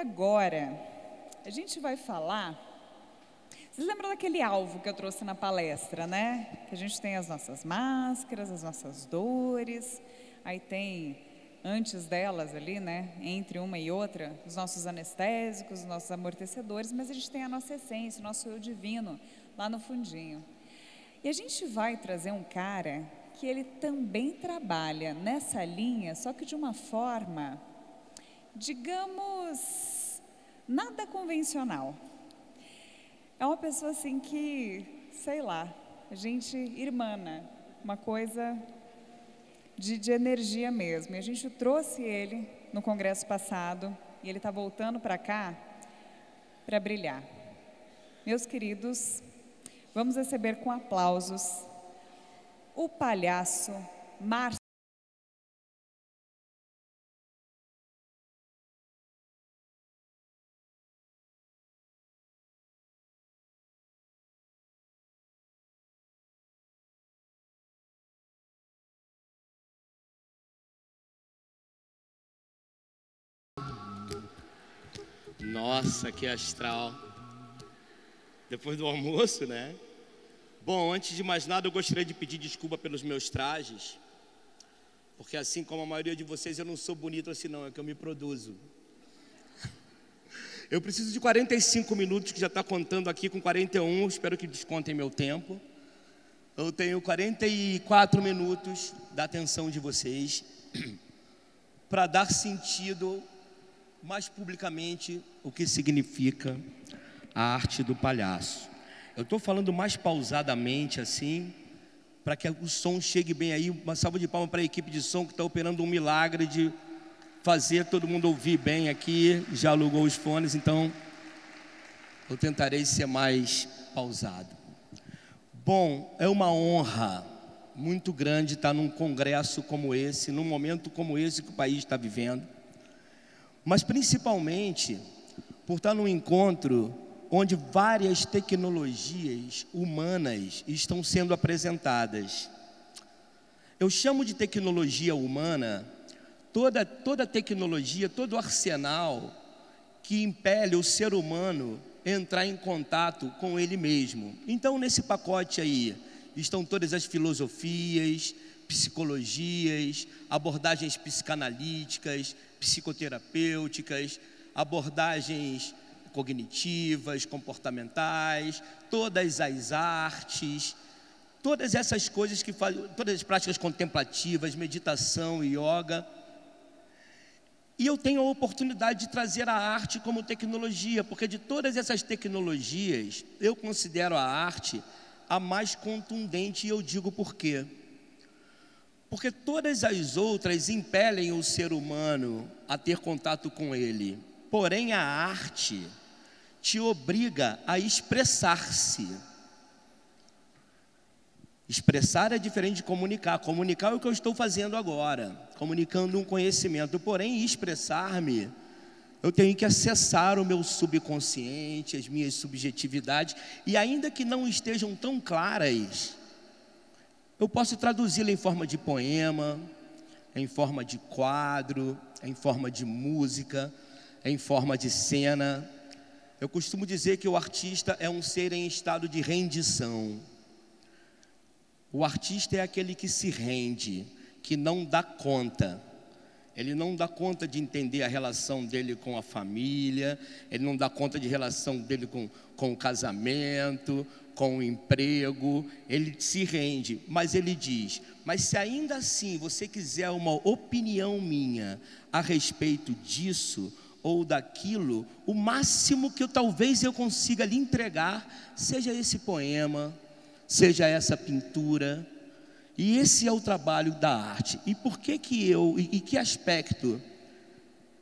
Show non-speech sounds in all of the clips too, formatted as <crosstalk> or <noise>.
agora a gente vai falar. Vocês lembram daquele alvo que eu trouxe na palestra, né? Que a gente tem as nossas máscaras, as nossas dores, aí tem antes delas ali, né, entre uma e outra, os nossos anestésicos, os nossos amortecedores, mas a gente tem a nossa essência, o nosso eu divino lá no fundinho. E a gente vai trazer um cara que ele também trabalha nessa linha, só que de uma forma, digamos, nada convencional. É uma pessoa assim que, sei lá, a gente irmana, uma coisa de, de energia mesmo. E a gente trouxe ele no congresso passado e ele está voltando para cá para brilhar. Meus queridos, vamos receber com aplausos o palhaço Márcio. Nossa, que astral. Depois do almoço, né? Bom, antes de mais nada, eu gostaria de pedir desculpa pelos meus trajes. Porque assim como a maioria de vocês, eu não sou bonito assim não, é que eu me produzo. <laughs> Eu preciso de 45 minutos, que já está contando aqui com 41, espero que descontem meu tempo. Eu tenho 44 minutos da atenção de vocês <clears throat> para dar sentido mais publicamente o que significa a arte do palhaço. Eu estou falando mais pausadamente assim, para que o som chegue bem aí. Uma salva de palmas para a equipe de som que está operando um milagre de fazer todo mundo ouvir bem aqui. Já alugou os fones, então eu tentarei ser mais pausado. Bom, é uma honra muito grande estar num congresso como esse, num momento como esse que o país está vivendo mas principalmente por estar num encontro onde várias tecnologias humanas estão sendo apresentadas. Eu chamo de tecnologia humana toda, toda tecnologia, todo arsenal que impele o ser humano a entrar em contato com ele mesmo. Então, nesse pacote aí, estão todas as filosofias, psicologias, abordagens psicanalíticas, psicoterapêuticas, abordagens cognitivas, comportamentais, todas as artes, todas essas coisas que fazem, todas as práticas contemplativas, meditação, yoga. E eu tenho a oportunidade de trazer a arte como tecnologia, porque de todas essas tecnologias, eu considero a arte a mais contundente e eu digo por quê. Porque todas as outras impelem o ser humano a ter contato com ele. Porém, a arte te obriga a expressar-se. Expressar é diferente de comunicar. Comunicar é o que eu estou fazendo agora, comunicando um conhecimento. Porém, expressar-me, eu tenho que acessar o meu subconsciente, as minhas subjetividades, e ainda que não estejam tão claras, eu posso traduzi-la em forma de poema, em forma de quadro, em forma de música, em forma de cena. Eu costumo dizer que o artista é um ser em estado de rendição. O artista é aquele que se rende, que não dá conta. Ele não dá conta de entender a relação dele com a família, ele não dá conta de relação dele com, com o casamento, com o emprego, ele se rende, mas ele diz: Mas se ainda assim você quiser uma opinião minha a respeito disso ou daquilo, o máximo que eu talvez eu consiga lhe entregar seja esse poema, seja essa pintura. E esse é o trabalho da arte. E por que que eu, e, e que aspecto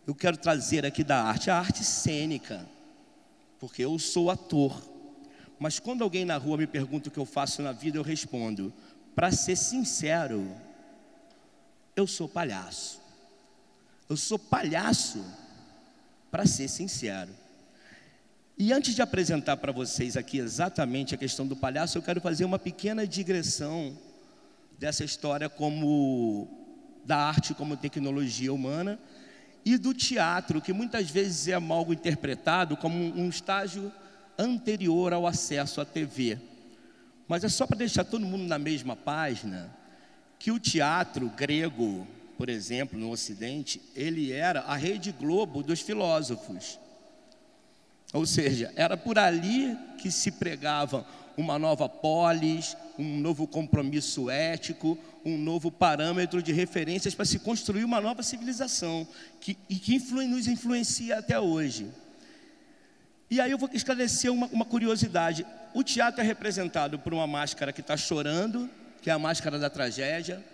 eu quero trazer aqui da arte? A arte cênica, porque eu sou ator. Mas quando alguém na rua me pergunta o que eu faço na vida, eu respondo: para ser sincero, eu sou palhaço. Eu sou palhaço, para ser sincero. E antes de apresentar para vocês aqui exatamente a questão do palhaço, eu quero fazer uma pequena digressão dessa história como da arte como tecnologia humana e do teatro, que muitas vezes é mal interpretado como um estágio anterior ao acesso à TV. Mas é só para deixar todo mundo na mesma página que o teatro grego, por exemplo, no Ocidente, ele era a rede globo dos filósofos. Ou seja, era por ali que se pregava uma nova polis, um novo compromisso ético, um novo parâmetro de referências para se construir uma nova civilização que, e que influi, nos influencia até hoje. E aí eu vou esclarecer uma, uma curiosidade. O teatro é representado por uma máscara que está chorando, que é a máscara da tragédia,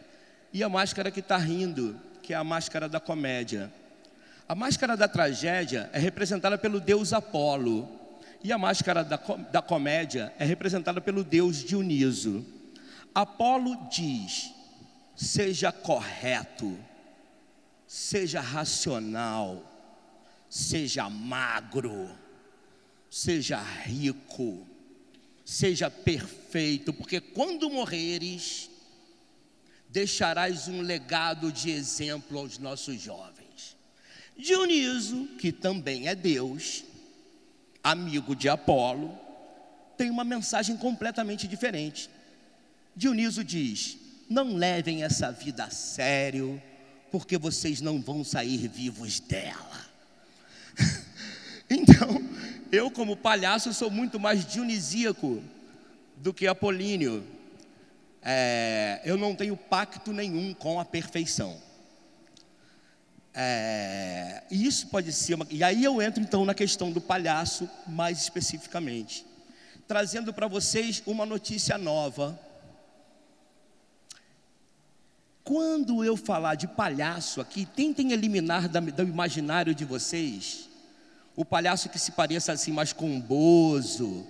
e a máscara que está rindo, que é a máscara da comédia. A máscara da tragédia é representada pelo deus Apolo, e a máscara da, da comédia é representada pelo deus Dioniso. Apolo diz: seja correto, seja racional, seja magro, seja rico, seja perfeito, porque quando morreres, deixarás um legado de exemplo aos nossos jovens. Dioniso, que também é Deus, amigo de Apolo, tem uma mensagem completamente diferente. Dioniso diz: não levem essa vida a sério, porque vocês não vão sair vivos dela. <laughs> então, eu, como palhaço, sou muito mais dionisíaco do que apolíneo. É, eu não tenho pacto nenhum com a perfeição. É, e isso pode ser uma, E aí eu entro então na questão do palhaço mais especificamente, trazendo para vocês uma notícia nova. Quando eu falar de palhaço aqui, tentem eliminar do imaginário de vocês o palhaço que se pareça assim mais com Bozo,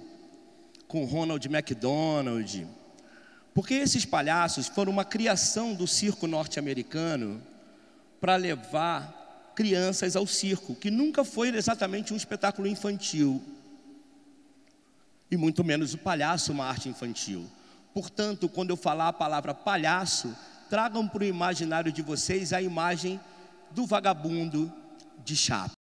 com Ronald McDonald. Porque esses palhaços foram uma criação do circo norte-americano para levar crianças ao circo, que nunca foi exatamente um espetáculo infantil. E muito menos o palhaço uma arte infantil. Portanto, quando eu falar a palavra palhaço, tragam para o imaginário de vocês a imagem do vagabundo de chapa.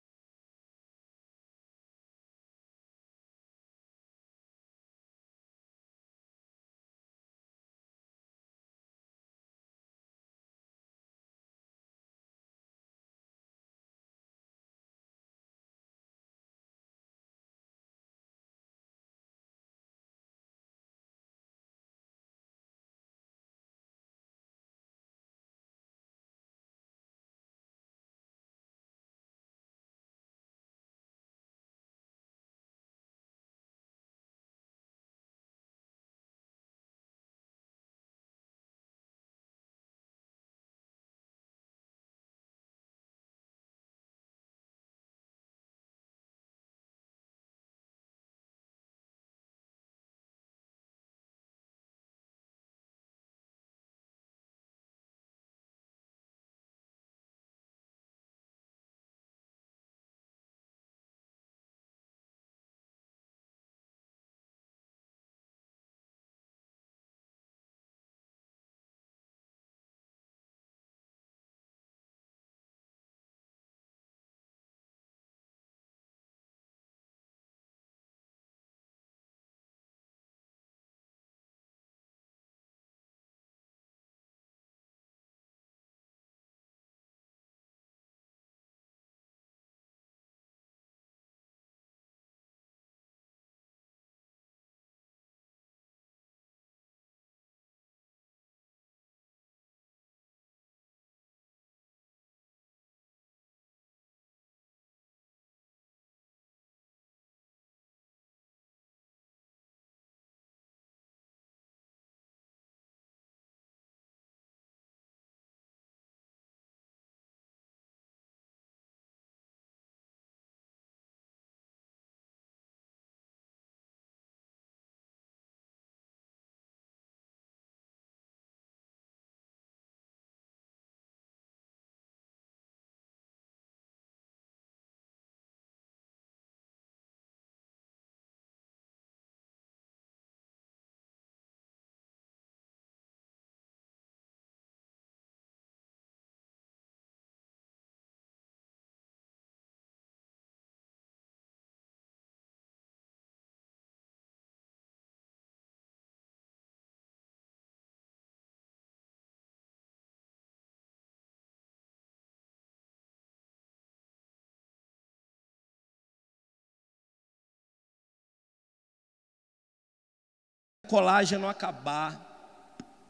Colágeno acabar,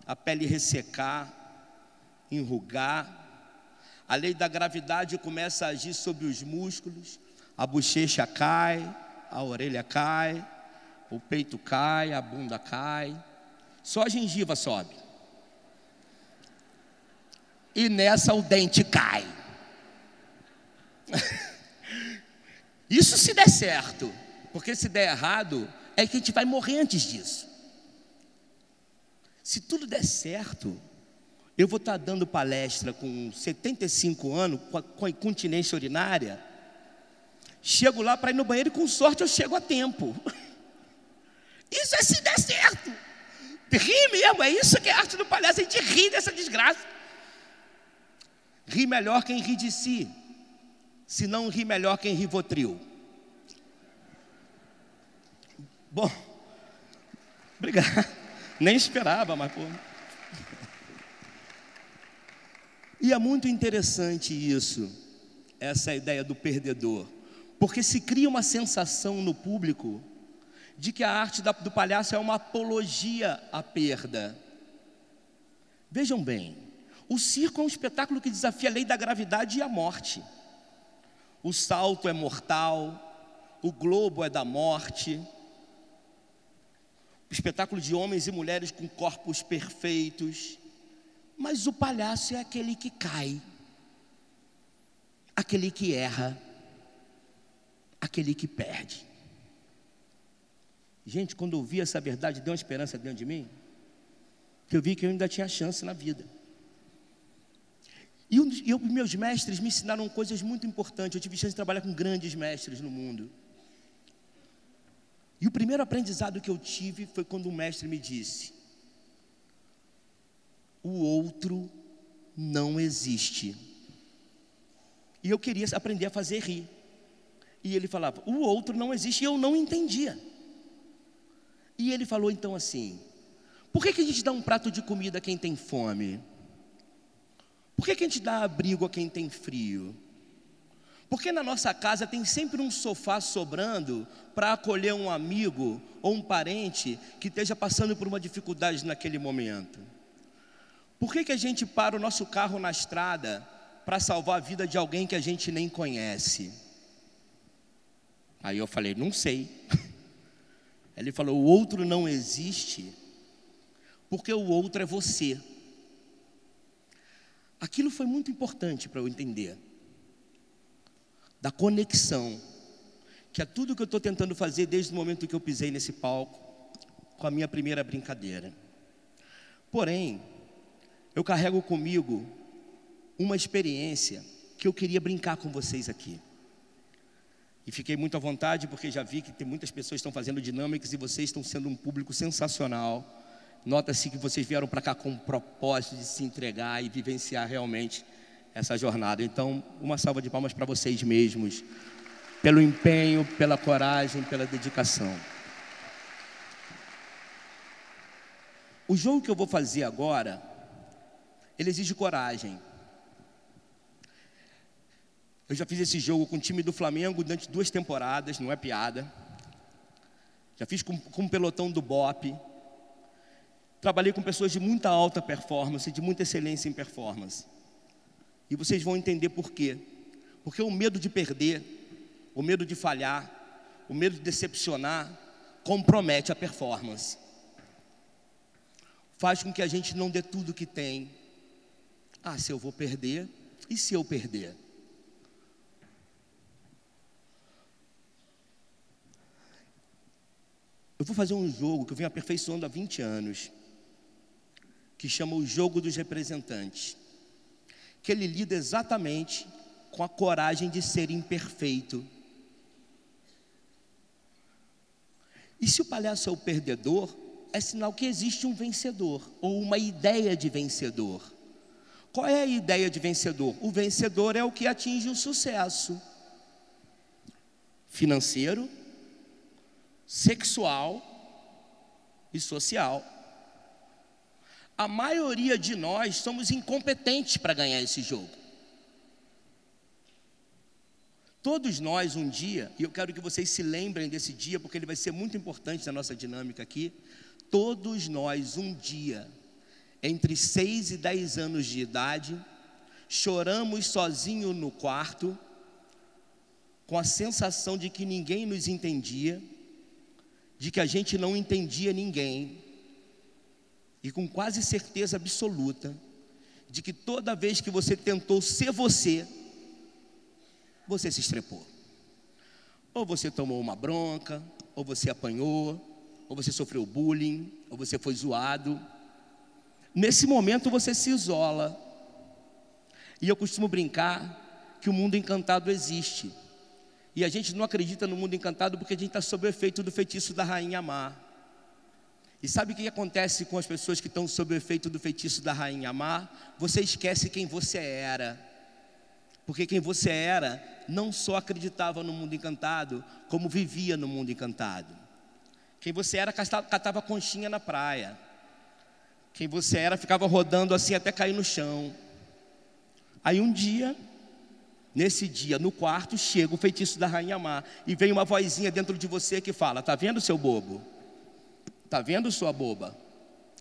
a pele ressecar, enrugar, a lei da gravidade começa a agir sobre os músculos, a bochecha cai, a orelha cai, o peito cai, a bunda cai, só a gengiva sobe. E nessa o dente cai. <laughs> Isso se der certo, porque se der errado, é que a gente vai morrer antes disso. Se tudo der certo, eu vou estar dando palestra com 75 anos, com, a, incontinência urinária. Chego lá para ir no banheiro e com sorte eu chego a tempo. <laughs> Isso é se der certo. Ri mesmo, é isso que é a arte do palhaço, a gente ri dessa desgraça. Ri melhor quem ri de si, se não ri melhor quem ri votril. Bom, <laughs> obrigado. Nem esperava, mas pô. E é muito interessante isso, essa ideia do perdedor, porque se cria uma sensação no público de que a arte do palhaço é uma apologia à perda. Vejam bem, o circo é um espetáculo que desafia a lei da gravidade e a morte. O salto é mortal, o globo é da morte. Espetáculo de homens e mulheres com corpos perfeitos. Mas o palhaço é aquele que cai, aquele que erra, aquele que perde. Gente, quando eu vi essa verdade, deu uma esperança dentro de mim, que eu vi que eu ainda tinha chance na vida. E, os meus mestres me ensinaram coisas muito importantes. Eu tive chance de trabalhar com grandes mestres no mundo. E o primeiro aprendizado que eu tive foi quando o mestre me disse: o outro não existe. E eu queria aprender a fazer rir. E ele falava: o outro não existe. E eu não entendia. E ele falou então assim: por que, que a gente dá um prato de comida a quem tem fome? Por que, que a gente dá abrigo a quem tem frio? Porque na nossa casa tem sempre um sofá sobrando para acolher um amigo ou um parente que esteja passando por uma dificuldade naquele momento. Por que, que a gente para o nosso carro na estrada para salvar a vida de alguém que a gente nem conhece? Aí eu falei, não sei. <laughs> Ele falou: o outro não existe, porque o outro é você. Aquilo foi muito importante para eu entender, da conexão, que é tudo que eu estou tentando fazer desde o momento que eu pisei nesse palco, com a minha primeira brincadeira. Porém, eu carrego comigo uma experiência que eu queria brincar com vocês aqui. E fiquei muito à vontade porque já vi que tem muitas pessoas que estão fazendo dinâmicas e vocês estão sendo um público sensacional. Nota-se que vocês vieram para cá com o propósito de se entregar e vivenciar realmente essa jornada. Então, uma salva de palmas para vocês mesmos, pelo empenho, pela coragem, pela dedicação. O jogo que eu vou fazer agora, ele exige coragem. Eu já fiz esse jogo com o time do Flamengo durante duas temporadas, não é piada. Já fiz com, com o pelotão do BOP. Trabalhei com pessoas de muita alta performance, de muita excelência em performance. E vocês vão entender por quê. Porque o medo de perder, o medo de falhar, o medo de decepcionar, compromete a performance. Faz com que a gente não dê tudo que tem. Ah, se eu vou perder, e se eu perder? Eu vou fazer um jogo que eu venho aperfeiçoando há 20 anos, que chama o jogo dos representantes. Que ele lida exatamente com a coragem de ser imperfeito. E se o palhaço é o perdedor, é sinal que existe um vencedor, ou uma ideia de vencedor. Qual é a ideia de vencedor? O vencedor é o que atinge o sucesso financeiro, sexual e social. A maioria de nós somos incompetentes para ganhar esse jogo. Todos nós, um dia, e eu quero que vocês se lembrem desse dia, porque ele vai ser muito importante na nossa dinâmica aqui. todos nós, um dia, entre 6 e 10 anos de idade, choramos sozinho no quarto, com a sensação de que ninguém nos entendia, de que a gente não entendia ninguém, e com quase certeza absoluta de que toda vez que você tentou ser você, você se estrepou. Ou você tomou uma bronca, ou você apanhou, ou você sofreu bullying, ou você foi zoado. Nesse momento você se isola. E eu costumo brincar que o mundo encantado existe. E a gente não acredita no mundo encantado porque a gente está sob o efeito do feitiço da rainha má. E sabe o que acontece com as pessoas que estão sob o efeito do feitiço da rainha má? Você esquece quem você era. Porque quem você era não só acreditava no mundo encantado, como vivia no mundo encantado. Quem você era catava conchinha na praia. Quem você era ficava rodando assim até cair no chão. Aí um dia, nesse dia, no quarto, chega o feitiço da rainha má e vem uma vozinha dentro de você que fala: "Tá vendo, seu bobo? Tá vendo, sua boba?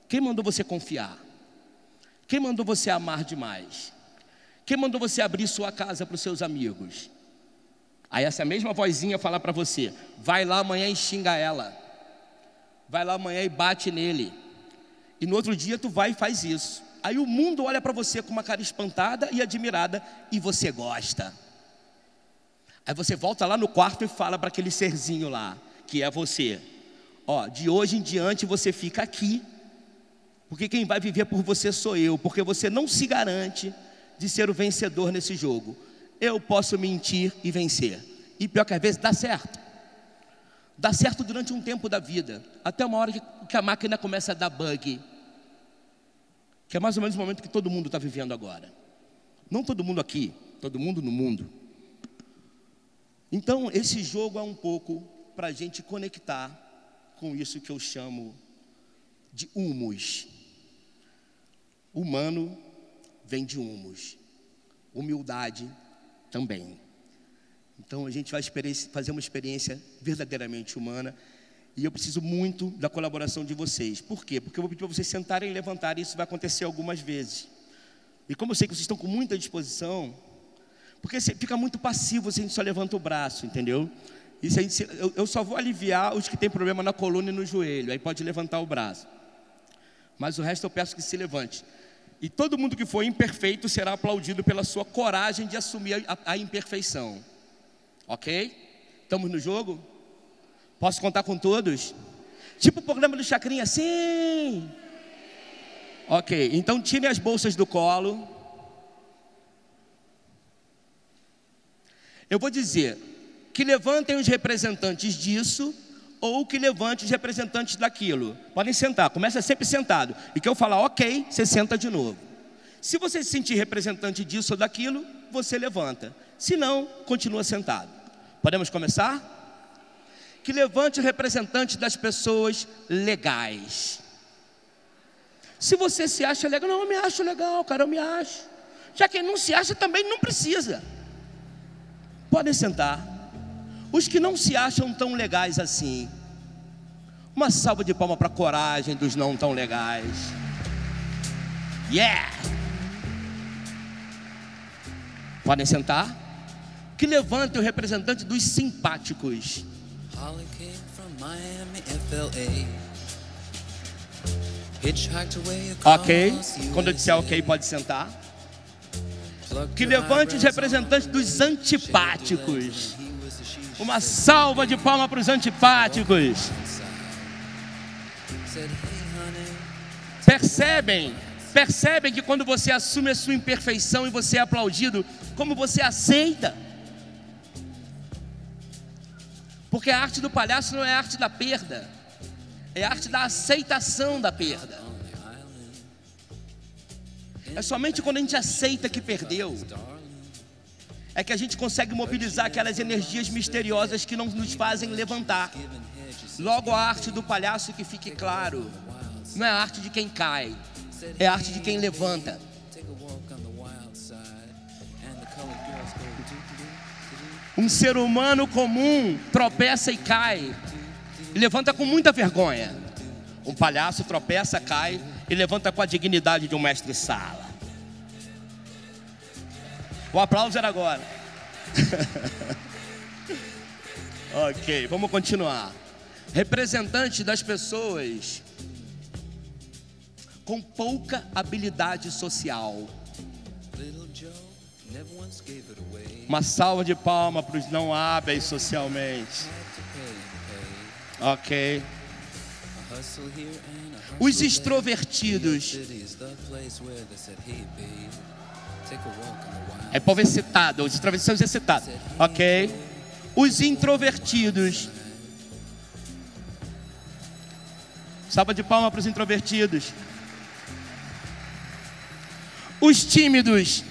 Quem mandou você confiar? Quem mandou você amar demais? Quem mandou você abrir sua casa para os seus amigos?" Aí essa mesma vozinha fala para você: "Vai lá amanhã e xinga ela. Vai lá amanhã e bate nele." E no outro dia tu vai e faz isso. Aí o mundo olha para você com uma cara espantada e admirada e você gosta. Aí você volta lá no quarto e fala para aquele serzinho lá, que é você: Ó, de hoje em diante você fica aqui, porque quem vai viver por você sou eu, porque você não se garante de ser o vencedor nesse jogo. Eu posso mentir e vencer. E pior que às vezes dá certo. Dá certo durante um tempo da vida, até uma hora que a máquina começa a dar bug que é mais ou menos o momento que todo mundo está vivendo agora. Não todo mundo aqui, todo mundo no mundo. Então, esse jogo é um pouco para a gente conectar com isso que eu chamo de humus. Humano vem de humus, humildade também. Então, a gente vai fazer uma experiência verdadeiramente humana e eu preciso muito da colaboração de vocês. Por quê? Porque eu vou pedir para vocês sentarem e levantarem, isso vai acontecer algumas vezes. E como eu sei que vocês estão com muita disposição, porque fica muito passivo se a gente só levanta o braço, entendeu? E gente, eu, eu só vou aliviar os que têm problema na coluna e no joelho, aí pode levantar o braço. Mas o resto eu peço que se levante. E todo mundo que for imperfeito será aplaudido pela sua coragem de assumir a, a imperfeição. Ok? Estamos no jogo? Posso contar com todos? Tipo o programa do Chacrinha, sim. Ok, então tirem as bolsas do colo. Eu vou dizer que levantem os representantes disso ou que levante os representantes daquilo. Podem sentar, começa sempre sentado. E que eu falar ok, você senta de novo. Se você se sentir representante disso ou daquilo, você levanta. Se não, continua sentado. Podemos começar? que levante o representante das pessoas legais. Se você se acha legal, não, eu me acho legal, cara, eu me acho. Já quem não se acha também não precisa. Podem sentar. Os que não se acham tão legais assim. Uma salva de palma para a coragem dos não tão legais. Yeah! Podem sentar. Que levante o representante dos simpáticos. Ok, quando eu disser ok, pode sentar. Que levante os representantes dos antipáticos. Uma salva de palmas para os antipáticos. Percebem, percebem que quando você assume a sua imperfeição e você é aplaudido, como você aceita. Porque a arte do palhaço não é a arte da perda, é a arte da aceitação da perda. É somente quando a gente aceita que perdeu, é que a gente consegue mobilizar aquelas energias misteriosas que não nos fazem levantar. Logo, a arte do palhaço, que fique claro, não é a arte de quem cai, é a arte de quem levanta. Um ser humano comum tropeça e cai, levanta com muita vergonha. Um palhaço tropeça, cai e levanta com a dignidade de um mestre-sala. O aplauso era agora. <laughs> ok, vamos continuar. Representante das pessoas com pouca habilidade social. Uma salva de palmas para os não hábeis socialmente. Ok. Os extrovertidos. É povo excitado, os são excitados. Ok. Os introvertidos. Salva de palmas para os introvertidos. Os tímidos.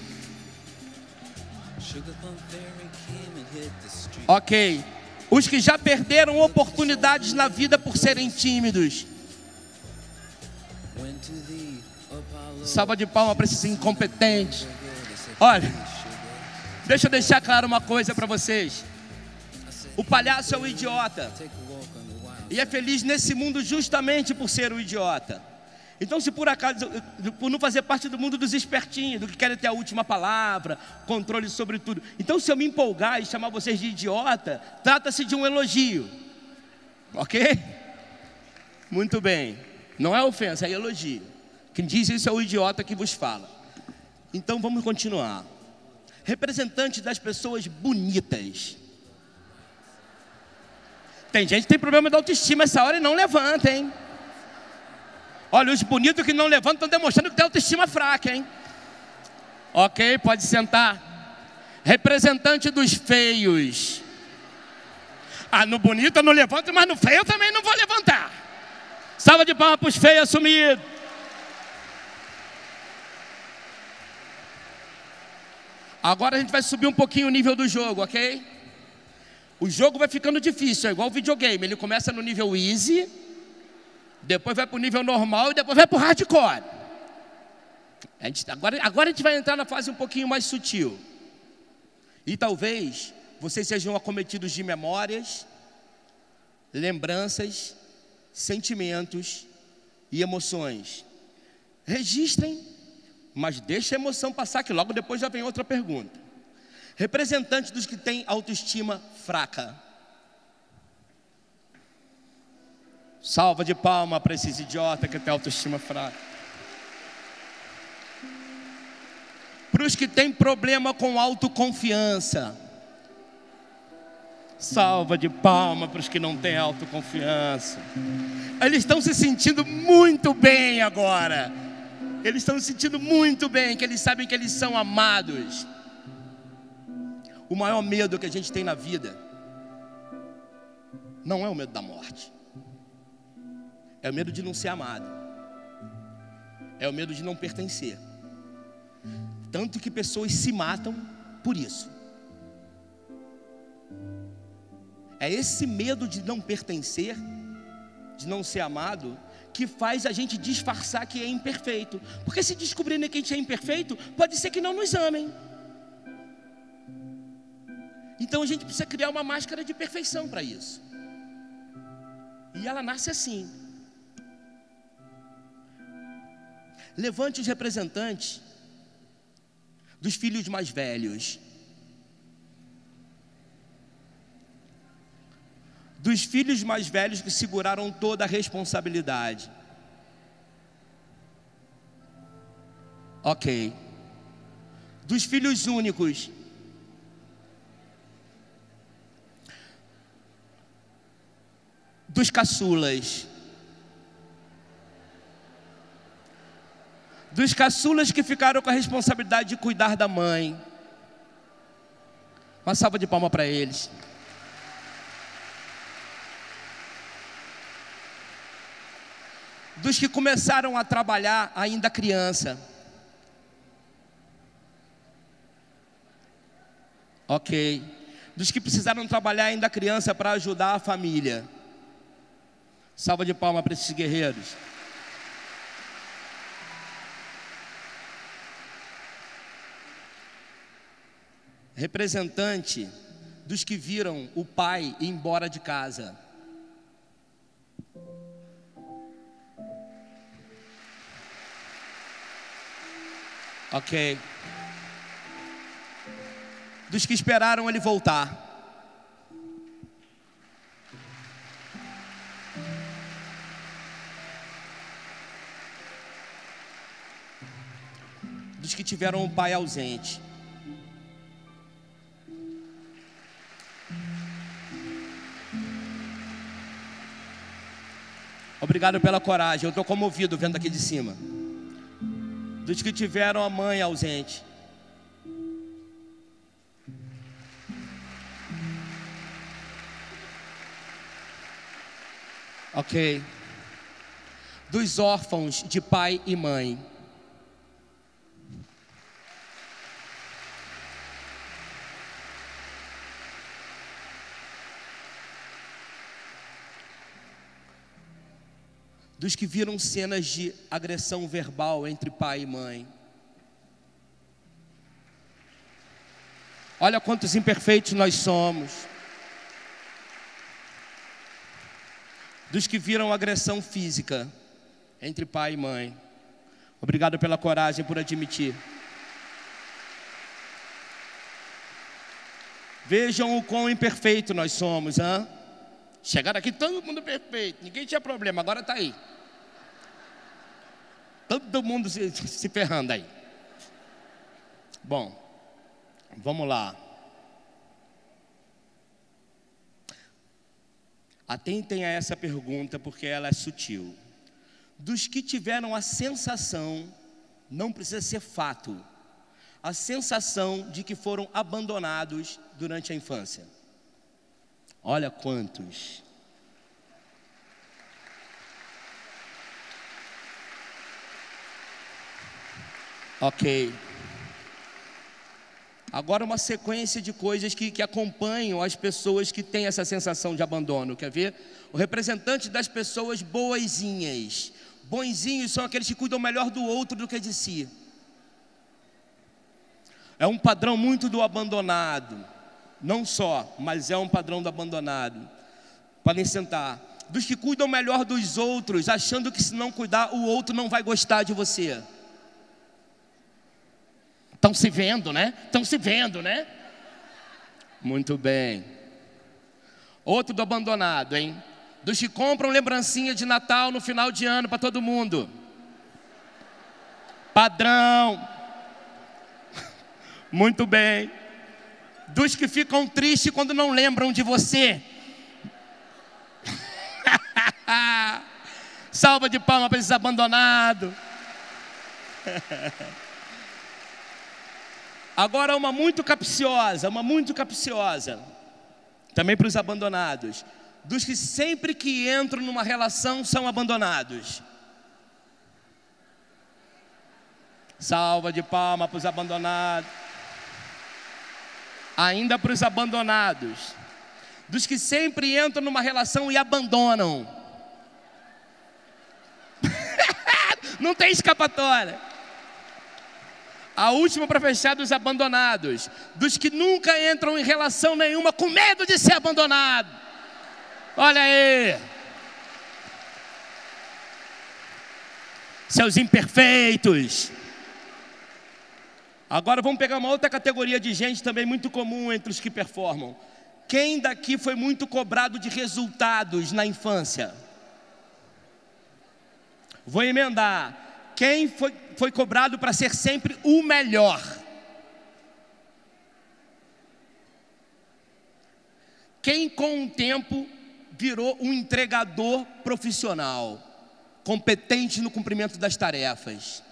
Ok. Os que já perderam oportunidades na vida por serem tímidos. Salva de palma para esses incompetentes. Olha, deixa eu deixar claro uma coisa para vocês. O palhaço é o idiota. E é feliz nesse mundo justamente por ser o idiota. Então, se por acaso, por não fazer parte do mundo dos espertinhos, do que querem ter a última palavra, controle sobre tudo. Então, se eu me empolgar e chamar vocês de idiota, trata-se de um elogio. Ok? Muito bem. Não é ofensa, é elogio. Quem diz isso é o idiota que vos fala. Então, vamos continuar. Representante das pessoas bonitas. Tem gente que tem problema de autoestima essa hora e não levanta, hein? Olha, os bonitos que não levantam estão demonstrando que tem autoestima fraca, hein? Ok, pode sentar. Representante dos feios. Ah, no bonito eu não levanto, mas no feio eu também não vou levantar. Salva de palmas para os feios assumidos. Agora a gente vai subir um pouquinho o nível do jogo, ok? O jogo vai ficando difícil, é igual o videogame. Ele começa no nível easy depois vai para o nível normal e depois vai para o hardcore. A gente, agora, agora a gente vai entrar na fase um pouquinho mais sutil. E talvez vocês sejam acometidos de memórias, lembranças, sentimentos e emoções. Registrem, mas deixe a emoção passar, que logo depois já vem outra pergunta. Representantes dos que têm autoestima fraca. Salva de palma para esses idiotas que têm autoestima fraca. Para os que têm problema com autoconfiança. Salva de palma para os que não têm autoconfiança. Eles estão se sentindo muito bem agora. Eles estão se sentindo muito bem, que eles sabem que eles são amados. O maior medo que a gente tem na vida não é o medo da morte. É o medo de não ser amado. É o medo de não pertencer. Tanto que pessoas se matam por isso. É esse medo de não pertencer, de não ser amado, que faz a gente disfarçar que é imperfeito. Porque se descobrirem que a gente é imperfeito, pode ser que não nos amem. Então a gente precisa criar uma máscara de perfeição para isso. E ela nasce assim. Levante os representantes dos filhos mais velhos. Dos filhos mais velhos que seguraram toda a responsabilidade. Ok. Dos filhos únicos. Dos caçulas. dos caçulas que ficaram com a responsabilidade de cuidar da mãe. Uma salva de palma para eles. Dos que começaram a trabalhar ainda criança. Ok. Dos que precisaram trabalhar ainda criança para ajudar a família. Salva de palma para esses guerreiros. representante dos que viram o pai ir embora de casa. Ok. Dos que esperaram ele voltar. Dos que tiveram um pai ausente. Obrigado pela coragem. Eu estou comovido vendo aqui de cima. Dos que tiveram a mãe ausente. Ok. Dos órfãos de pai e mãe. Dos que viram cenas de agressão verbal entre pai e mãe. Olha quantos imperfeitos nós somos. Dos que viram agressão física entre pai e mãe. Obrigado pela coragem por admitir. Vejam o quão imperfeito nós somos, hã? Chegaram aqui todo mundo perfeito, ninguém tinha problema, agora está aí. Todo mundo se, se ferrando aí. Bom, vamos lá. Atentem a essa pergunta porque ela é sutil. Dos que tiveram a sensação, não precisa ser fato, a sensação de que foram abandonados durante a infância. Olha quantos. Ok. Agora uma sequência de coisas que, que acompanham as pessoas que têm essa sensação de abandono. Quer ver? O representante das pessoas boazinhas. Bonzinhos são aqueles que cuidam melhor do outro do que de si. É um padrão muito do abandonado. Não só, mas é um padrão do abandonado. Podem sentar. Dos que cuidam melhor dos outros, achando que se não cuidar, o outro não vai gostar de você. Estão se vendo, né? Estão se vendo, né? Muito bem. Outro do abandonado, hein? Dos que compram lembrancinha de Natal no final de ano para todo mundo. Padrão. <laughs> Muito bem. Dos que ficam tristes quando não lembram de você. <laughs> Salva de palma para esses abandonados. <laughs> Agora, uma muito capciosa, uma muito capciosa, também para os abandonados, dos que sempre que entram numa relação são abandonados. Salva de palma para os abandonados. Ainda para os abandonados, dos que sempre entram numa relação e abandonam. <laughs> Não tem escapatória. A última para fechar dos abandonados, dos que nunca entram em relação nenhuma com medo de ser abandonado. Olha aí. Seus imperfeitos. Agora vamos pegar uma outra categoria de gente também muito comum entre os que performam. Quem daqui foi muito cobrado de resultados na infância? Vou emendar. Quem foi, foi cobrado para ser sempre o melhor? Quem com o tempo virou um entregador profissional, competente no cumprimento das tarefas?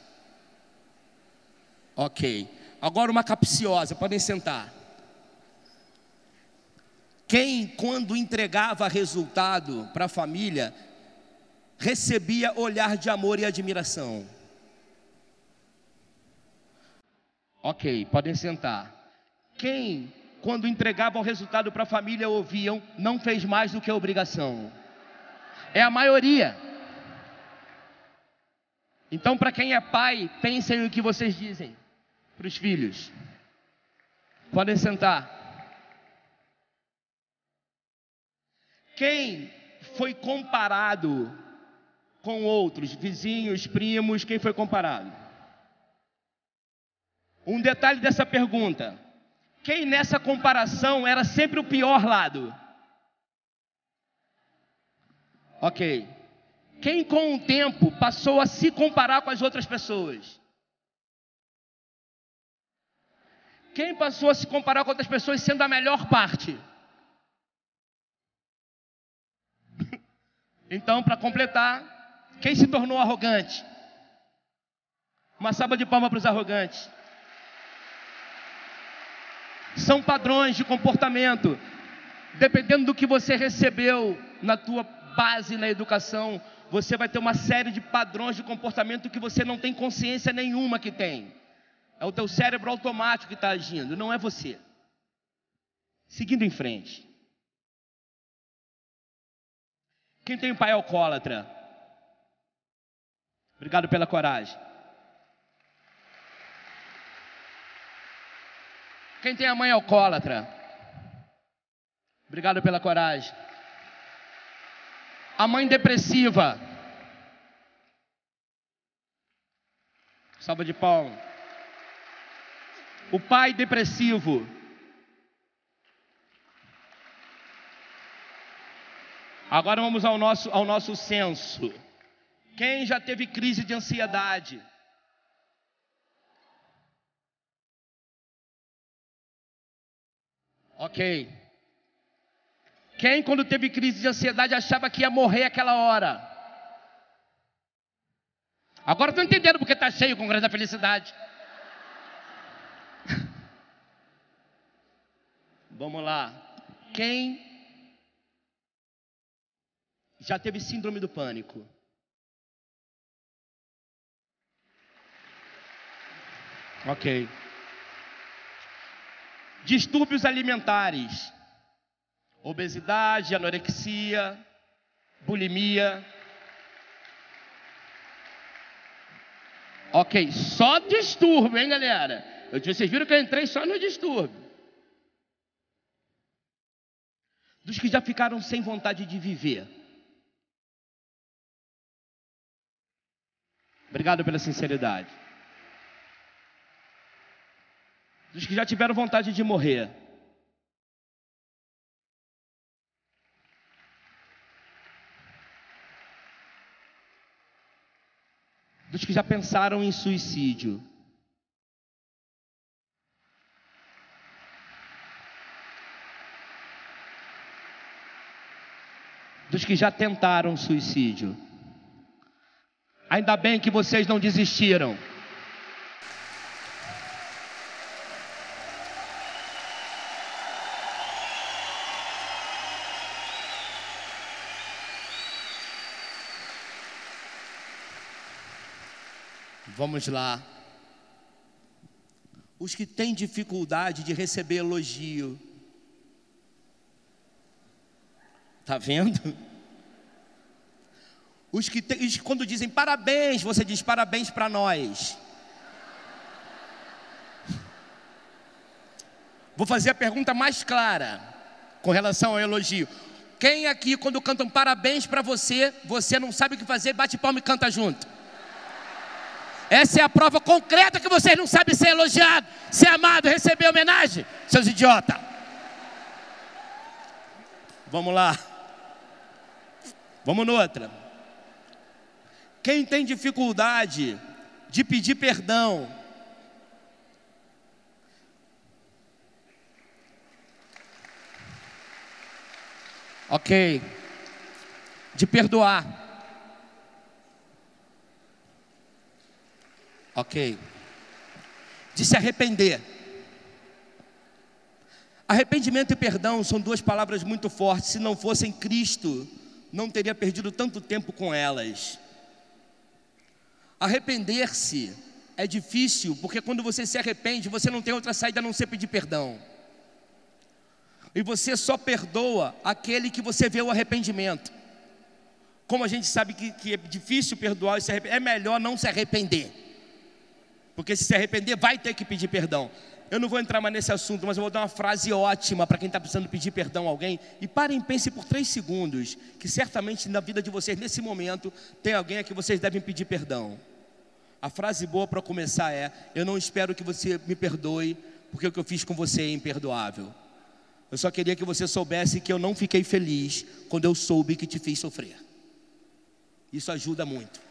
Ok. Agora uma capciosa, podem sentar. Quem, quando entregava resultado para a família, recebia olhar de amor e admiração? Ok, podem sentar. Quem, quando entregava o resultado para a família, ouviam, não fez mais do que a obrigação? É a maioria. Então, para quem é pai, pensem no que vocês dizem para os filhos. Podem sentar. Quem foi comparado com outros, vizinhos, primos, quem foi comparado? Um detalhe dessa pergunta: quem nessa comparação era sempre o pior lado? Ok. Quem com o tempo passou a se comparar com as outras pessoas? Quem passou a se comparar com outras pessoas sendo a melhor parte? <laughs> Então, para completar, quem se tornou arrogante? Uma salva de palmas para os arrogantes. São padrões de comportamento. Dependendo do que você recebeu na tua base na educação, você vai ter uma série de padrões de comportamento que você não tem consciência nenhuma que tem. É o teu cérebro automático que está agindo, não é você. Seguindo em frente. Quem tem pai alcoólatra? Obrigado pela coragem. Quem tem a mãe alcoólatra? Obrigado pela coragem. A mãe depressiva. Salva de pau. O pai depressivo. Agora vamos ao nosso, ao nosso censo. Quem já teve crise de ansiedade? Ok. Quem, quando teve crise de ansiedade, achava que ia morrer aquela hora? Agora estou entendendo porque está cheio Congresso da Felicidade. <laughs> Vamos lá. Quem já teve síndrome do pânico? Ok. Distúrbios alimentares: obesidade, anorexia, bulimia. Ok, só distúrbio, hein, galera? Vocês viram que eu entrei só no distúrbio. Dos que já ficaram sem vontade de viver. Obrigado pela sinceridade. Dos que já tiveram vontade de morrer. Dos que já pensaram em suicídio. Dos que já tentaram suicídio. Ainda bem que vocês não desistiram. Vamos lá. Os que têm dificuldade de receber elogio. Tá vendo? Os que, quando dizem parabéns, você diz parabéns para nós. Vou fazer a pergunta mais clara com relação ao elogio. Quem aqui, quando cantam parabéns para você, você não sabe o que fazer, bate palma e canta junto? Essa é a prova concreta que vocês não sabem ser elogiado, ser amado, receber homenagem, seus idiotas. Vamos lá. Vamos noutra. Quem tem dificuldade de pedir perdão, ok, de perdoar. Ok. De se arrepender. Arrependimento e perdão são duas palavras muito fortes. Se não fossem Cristo, não teria perdido tanto tempo com elas. Arrepender-se é difícil, porque quando você se arrepende, você não tem outra saída a não ser pedir perdão. E você só perdoa aquele que você vê o arrependimento. Como a gente sabe que, que é difícil perdoar, é melhor não se arrepender. Porque se se arrepender, vai ter que pedir perdão. Eu não vou entrar mais nesse assunto, mas eu vou dar uma frase ótima para quem está precisando pedir perdão a alguém. E parem e pensem por três segundos, que certamente na vida de vocês, nesse momento, tem alguém a que vocês devem pedir perdão. A frase boa para começar é: Eu não espero que você me perdoe, porque o que eu fiz com você é imperdoável. Eu só queria que você soubesse que eu não fiquei feliz quando eu soube que te fiz sofrer. Isso ajuda muito.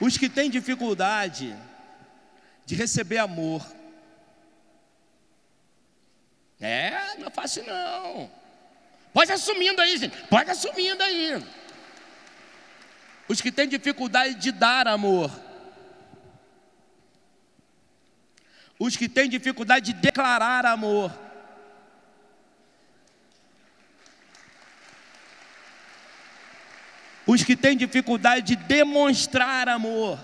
Os que têm dificuldade de receber amor, é, não é fácil não. Pode assumindo aí, gente. Pode assumindo aí. Os que têm dificuldade de dar amor. Os que têm dificuldade de declarar amor. Os que têm dificuldade de demonstrar amor.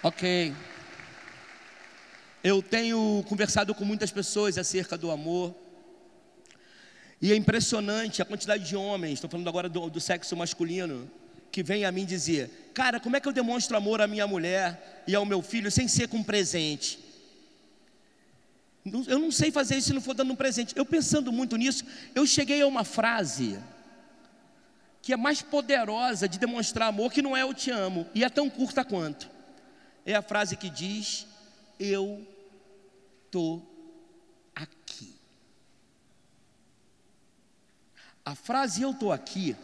Ok. Eu tenho conversado com muitas pessoas acerca do amor. E é impressionante a quantidade de homens, estou falando agora do, do, sexo masculino, que vem a mim dizer: Cara, como é que eu demonstro amor à minha mulher e ao meu filho sem ser com presente? Eu não sei fazer isso se não for dando um presente. Eu pensando muito nisso, eu cheguei a uma frase que é mais poderosa de demonstrar amor, que não é eu te amo, e é tão curta quanto. É a frase que diz: Eu tô aqui. A frase eu tô aqui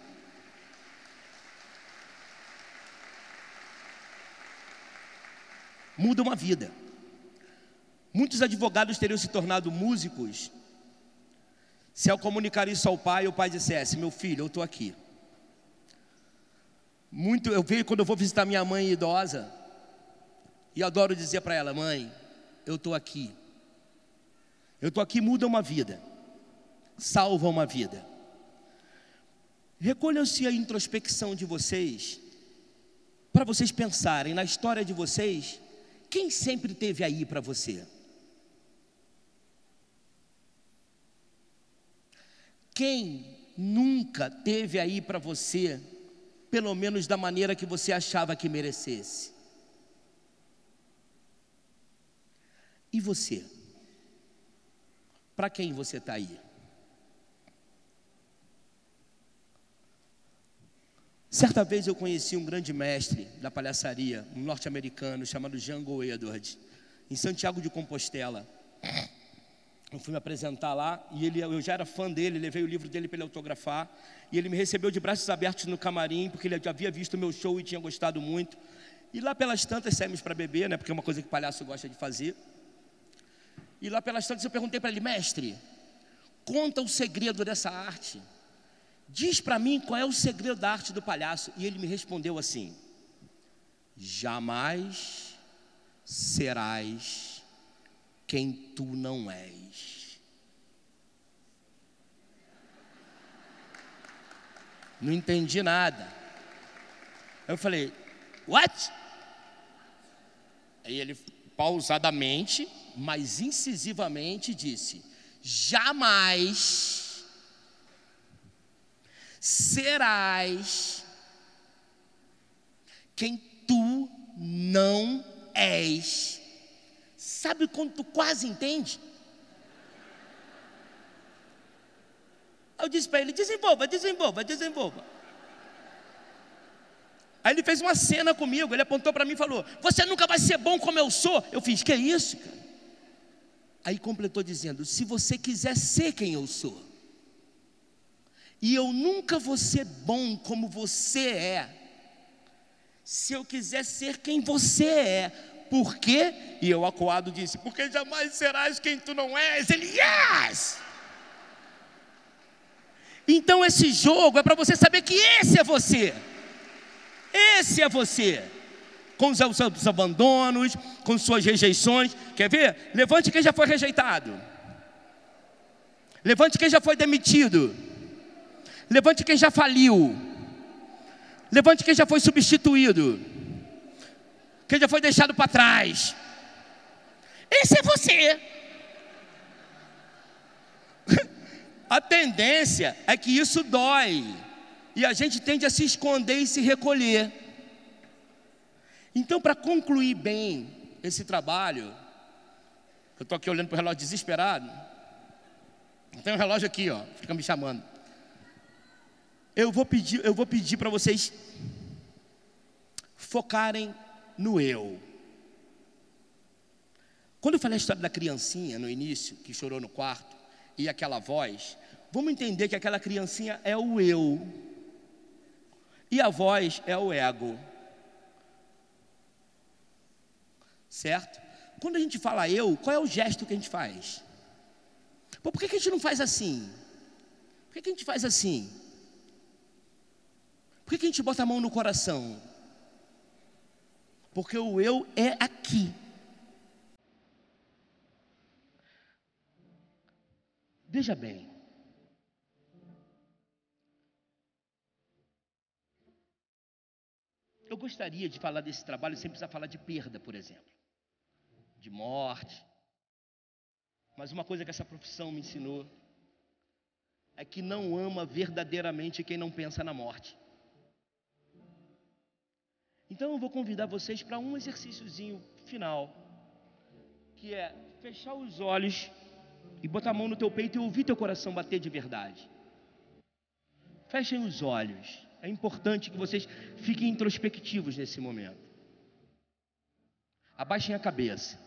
muda uma vida. Muitos advogados teriam se tornado músicos se ao comunicar isso ao pai, o pai dissesse: Meu filho, eu estou aqui. Muito, eu vejo quando eu vou visitar minha mãe idosa, e adoro dizer para ela: Mãe, eu estou aqui. Eu estou aqui, muda uma vida, salva uma vida. Recolham-se a introspecção de vocês, para vocês pensarem na história de vocês, quem sempre teve aí para você? Quem nunca teve aí para você, pelo menos da maneira que você achava que merecesse? E você? Para quem você está aí? Certa vez eu conheci um grande mestre da palhaçaria, um norte-americano chamado Django Edwards, em Santiago de Compostela. Eu fui me apresentar lá e ele, eu já era fã dele, levei o livro dele para ele autografar. E ele me recebeu de braços abertos no camarim, porque ele havia visto o meu show e tinha gostado muito. E lá pelas tantas saímos para beber, né? Porque é uma coisa que palhaço gosta de fazer. E lá pelas tantas eu perguntei para ele, mestre, conta o segredo dessa arte. Diz para mim qual é o segredo da arte do palhaço. E ele me respondeu assim: Jamais serás quem tu não és. Não entendi nada. Eu falei, what? Aí ele pausadamente, mas incisivamente disse: jamais serás quem tu não és. Sabe quando tu quase entende? Eu disse para ele: desenvolva, desenvolva, desenvolva. Aí ele fez uma cena comigo, ele apontou para mim e falou: Você nunca vai ser bom como eu sou. Eu fiz: Que é isso, cara? Aí completou dizendo: Se você quiser ser quem eu sou, e eu nunca vou ser bom como você é, se eu quiser ser quem você é, por quê? E eu acuado disse: Porque jamais serás quem tu não és. Ele, yes! Então esse jogo é para você saber que esse é você. Esse é você. Com os seus abandonos, com suas rejeições. Quer ver? Levante quem já foi rejeitado. Levante quem já foi demitido. Levante quem já faliu. Levante quem já foi substituído que já foi deixado para trás. Esse é você. <laughs> A tendência é que isso dói. E a gente tende a se esconder e se recolher. Então, para concluir bem esse trabalho, eu estou aqui olhando para o relógio desesperado. Tem um relógio aqui, ó, fica me chamando. Eu vou pedir, eu vou pedir para vocês focarem no eu. Quando eu falei a história da criancinha no início, que chorou no quarto, e aquela voz, vamos entender que aquela criancinha é o eu. E a voz é o ego. Certo? Quando a gente fala eu, qual é o gesto que a gente faz? Pô, por que, a gente não faz assim? Por que, a gente faz assim? Por que a gente bota a mão no coração? Porque o eu é aqui. Veja bem. Eu gostaria de falar desse trabalho sem precisar falar de perda, por exemplo, de morte. Mas uma coisa que essa profissão me ensinou é que não ama verdadeiramente quem não pensa na morte. Então eu vou convidar vocês para um exercíciozinho final, que é fechar os olhos e botar a mão no teu peito e ouvir teu coração bater de verdade. Fechem os olhos. É importante que vocês fiquem introspectivos nesse momento. Abaixem a cabeça.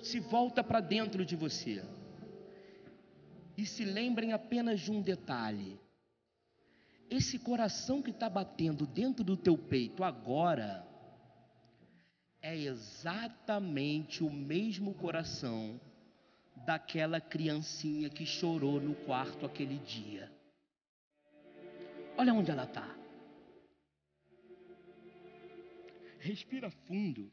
Se volta para dentro de você. E se lembrem apenas de um detalhe. Esse coração que está batendo dentro do teu peito agora é exatamente o mesmo coração daquela criancinha que chorou no quarto aquele dia. Olha onde ela está. Respira fundo,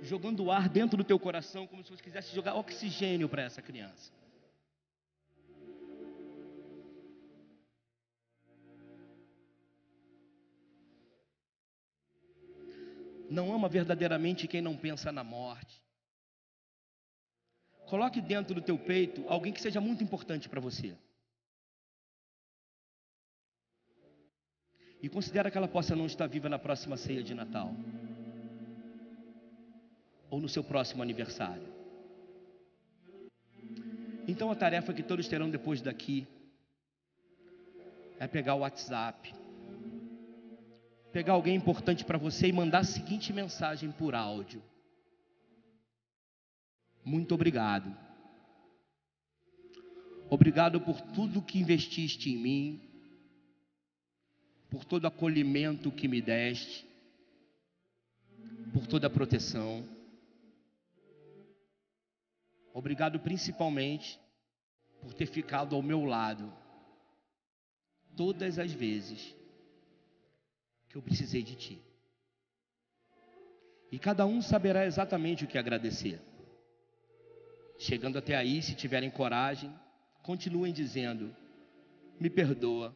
jogando ar dentro do teu coração, como se você quisesse jogar oxigênio para essa criança. Não ama verdadeiramente quem não pensa na morte. Coloque dentro do teu peito alguém que seja muito importante para você. E considera que ela possa não estar viva na próxima ceia de Natal. Ou no seu próximo aniversário. Então a tarefa que todos terão depois daqui é pegar o WhatsApp, pegar alguém importante para você e mandar a seguinte mensagem por áudio: Muito obrigado. Obrigado por tudo que investiste em mim por todo acolhimento que me deste, por toda a proteção. Obrigado principalmente por ter ficado ao meu lado todas as vezes que eu precisei de ti. E cada um saberá exatamente o que agradecer. Chegando até aí, se tiverem coragem, continuem dizendo: Me perdoa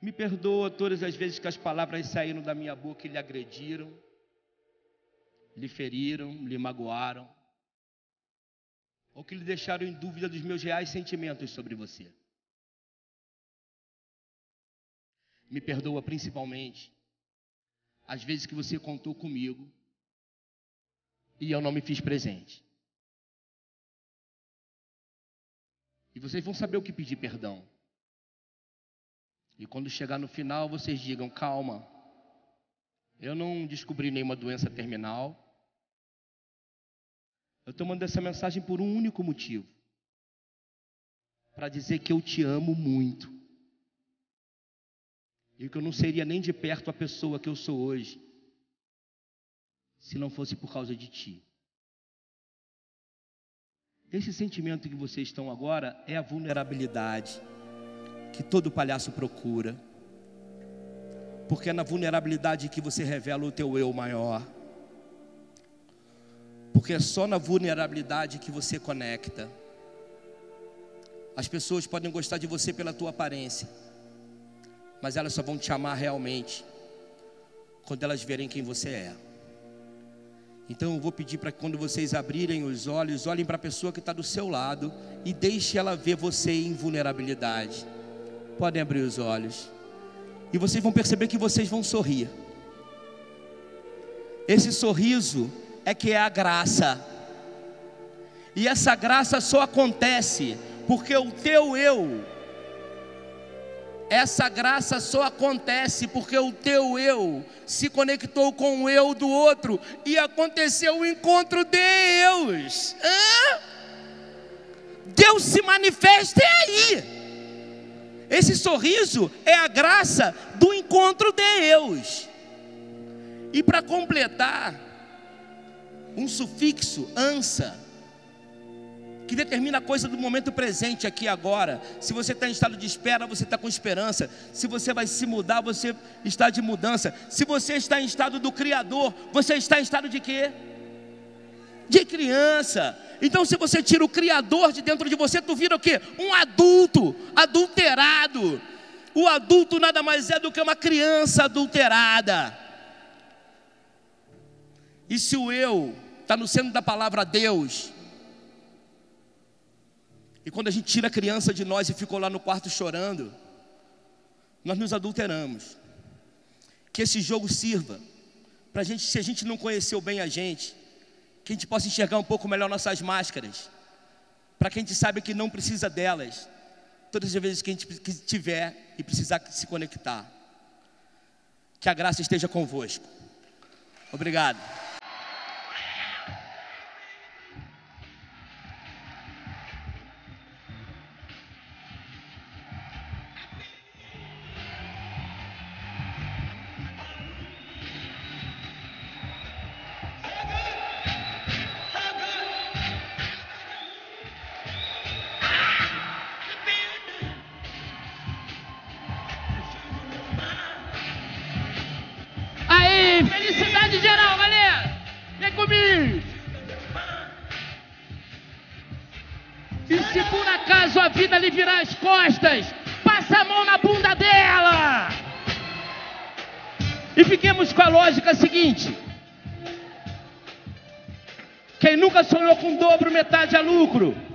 me perdoa todas as vezes que as palavras saíram da minha boca e lhe agrediram, lhe feriram, lhe magoaram, ou que lhe deixaram em dúvida dos meus reais sentimentos sobre você. Me perdoa principalmente as vezes que você contou comigo e eu não me fiz presente. E vocês vão saber o que pedir perdão. E quando chegar no final, vocês digam: calma, eu não descobri nenhuma doença terminal. Eu estou mandando essa mensagem por um único motivo: para dizer que eu te amo muito. E que eu não seria nem de perto a pessoa que eu sou hoje, se não fosse por causa de ti. Esse sentimento que vocês estão agora é a vulnerabilidade que todo palhaço procura. Porque é na vulnerabilidade que você revela o teu eu maior. Porque é só na vulnerabilidade que você conecta. As pessoas podem gostar de você pela tua aparência, mas elas só vão te amar realmente quando elas verem quem você é. Então eu vou pedir para que quando vocês abrirem os olhos, olhem para a pessoa que está do seu lado e deixe ela ver você em vulnerabilidade. Podem abrir os olhos. E vocês vão perceber que vocês vão sorrir. Esse sorriso é que é a graça. E essa graça só acontece porque o teu eu, essa graça só acontece porque o teu eu se conectou com o eu do outro e aconteceu o encontro de Deus. Hã? Deus se manifesta é aí. Esse sorriso é a graça do encontro de Deus. E para completar, um sufixo, ansa, que determina a coisa do momento presente aqui agora. Se você está em estado de espera, você está com esperança. Se você vai se mudar, você está de mudança. Se você está em estado do Criador, você está em estado de quê? De criança. Então, se você tira o Criador de dentro de você, tu vira o quê? Um adulto, adulterado. O adulto nada mais é do que uma criança adulterada. E se o eu está no centro da palavra Deus, e quando a gente tira a criança de nós e ficou lá no quarto chorando, nós nos adulteramos. Que esse jogo sirva para a gente, se a gente não conheceu bem a gente, que a gente possa enxergar um pouco melhor nossas máscaras, para que a gente saiba que não precisa delas, todas as vezes que a gente tiver e precisar se conectar. Que a graça esteja convosco. Obrigado. Metade